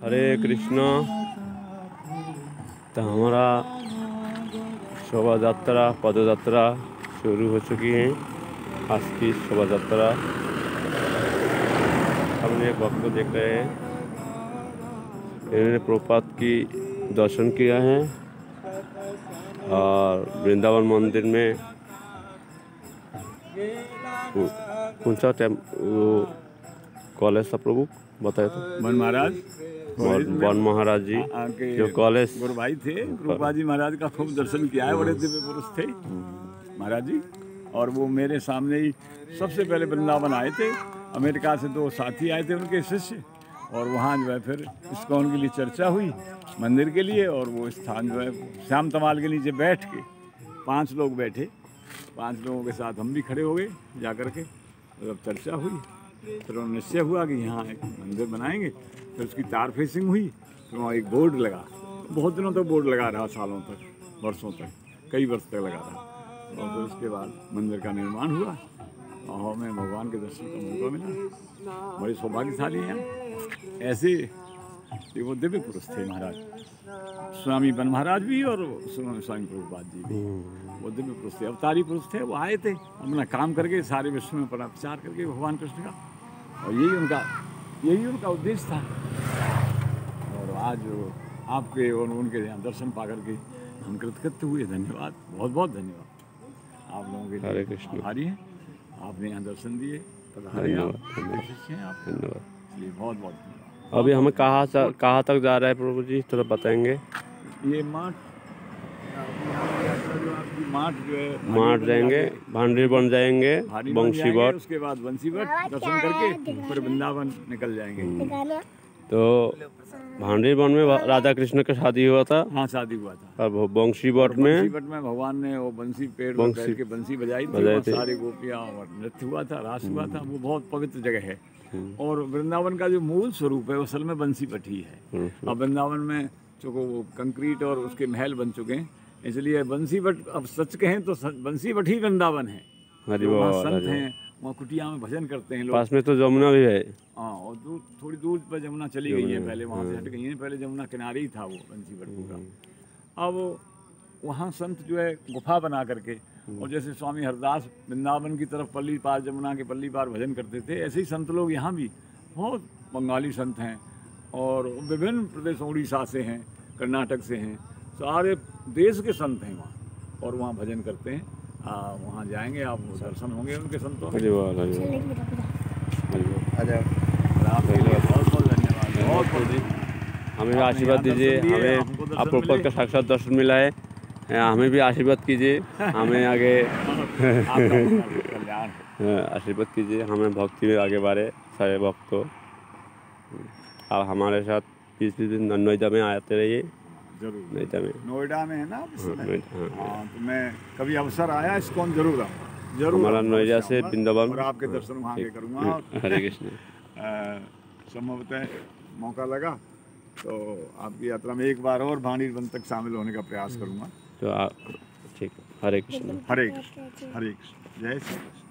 हरे कृष्ण। तो हमारा शोभा यात्रा पद यात्रा शुरू हो चुकी है। आज की शोभायात्रा। हमने भक्त को देख रहे हैं। इन्होंने प्रपात की दर्शन किया है। और वृंदावन मंदिर में कौन सा टाइम वो कॉलेज था प्रभु? बताया था। मन महाराज? वन महाराज जी जो कॉलेज गुरु भाई थे रूपा जी महाराज का खूब दर्शन किया है बड़े दिव्य पुरुष थे। महाराज जी और वो मेरे सामने ही सबसे पहले वृंदावन आए थे। अमेरिका से दो साथी आए थे उनके शिष्य और वहाँ जो है फिर इस्कॉन के लिए चर्चा हुई मंदिर के लिए और वो स्थान जो है श्याम तमाल के नीचे बैठ के पाँच लोग बैठे। पाँच लोगों के साथ हम भी खड़े हो गए जा कर के जब चर्चा हुई। फिर निश्चय हुआ कि यहाँ एक मंदिर बनाएँगे। फिर उसकी तार फेसिंग हुई, फिर वहाँ एक बोर्ड लगा। बहुत दिनों तक तो बोर्ड लगा रहा, सालों तक, वर्षों तक, कई वर्ष तक लगा रहा। और फिर उसके बाद मंदिर का निर्माण हुआ, और हमें भगवान के दर्शन का मौका मिला। बड़े सौभाग्यशाली हैं। ऐसे ये वो दिव्य पुरुष थे महाराज। स्वामी बन महाराज भी और स्वामी प्रभुपाद जी भी। वो दिव्य पुरुष थे, अवतारी पुरुष थे, वो आए थे, अपना काम करके सारे विश्व में परा प्रचार करके भगवान कृष्ण का और यही उनका यही उनका उद्देश्य था। और आज आपके और उनके यहाँ दर्शन पा करके हम कृतकृत्य हुए। धन्यवाद बहुत बहुत धन्यवाद। आप लोगों के हरे कृष्ण। आभारी हैं। आपने यहाँ दर्शन दिए धन्यवाद, हैं इसलिए बहुत बहुत धन्यवाद। अभी हमें कहाँ कहाँ तक जा रहा है प्रभु जी थोड़ा बताएँगे। ये माठ है माठ जाएँगे भांडी बन जाएँगे बंशी बट। उसके बाद बंसीवट दर्शन करके फिर वृंदावन निकल जाएँगे। तो भांडी बन में राधा कृष्ण का शादी हुआ था। हाँ शादी हुआ था। और बंशी बट में बंसीवट में भगवान ने वो बंसी पेड़ बंसी- के बंसी बजाई थी बजाई थी। सारे गोपियाँ और नृत्य हुआ था रास हुआ था वो बहुत पवित्र जगह है। हम्म। और वृंदावन का जो मूल स्वरूप है वो असल में बंसीवट ही है। हम्म। अब वृंदावन में चूँकि वो कंक्रीट और उसके महल बन चुके हैं इसलिए बंसी बंसीवट अब सच कहें तो स- बंसीवट ही वृंदावन है। वहाँ संत हैं वहाँ कुटिया में भजन करते हैं लोग। पास में तो जमुना भी है। हाँ और दूर थोड़ी दूर पर जमुना चली गई है पहले वहाँ से हट गई है पहले जमुना किनारे ही था वो बंसीवट पूरा। अब वहाँ संत जो है गुफा बना करके और जैसे स्वामी हरदास वृंदावन की तरफ़ पल्ली पार जमुना के पल्ली पार भजन करते थे ऐसे ही संत लोग यहाँ भी बहुत बंगाली संत हैं और विभिन्न प्रदेशों उड़ीसा से हैं कर्नाटक से हैं सारे देश के संत हैं वहाँ और वहाँ भजन करते हैं। वहाँ जाएँगे आप दर्शन होंगे उनके संतों के बहुत बहुत धन्यवाद। बहुत बहुत हमें भी आशीर्वाद दीजिए हमें आप प्रभुपद का साक्षात दर्शन मिला है। हमें भी आशीर्वाद कीजिए हमें आगे आपका कल्याण आशीर्वाद कीजिए हमें भक्ति में आगे बढ़े सारे भक्त। को आप हमारे साथ बीस बीस दिन नोएडा में आते रहिए। ज़रूर। नोएडा में। नोएडा में है ना हाँ, हाँ। हाँ तो मैं कभी अवसर आया इसको ज़रूर आऊँगा। ज़रूर हमारा नोएडा से वृंदावन और आपके दर्शन वहाँ के करूँगा। हरे कृष्ण। संभवतः मौका लगा तो आपकी यात्रा में एक बार और भाणी वन तक शामिल होने का प्रयास करूँगा। तो आप ठीक हरे कृष्ण। हरे कृष्ण हरे कृष्ण। जय श्री कृष्ण।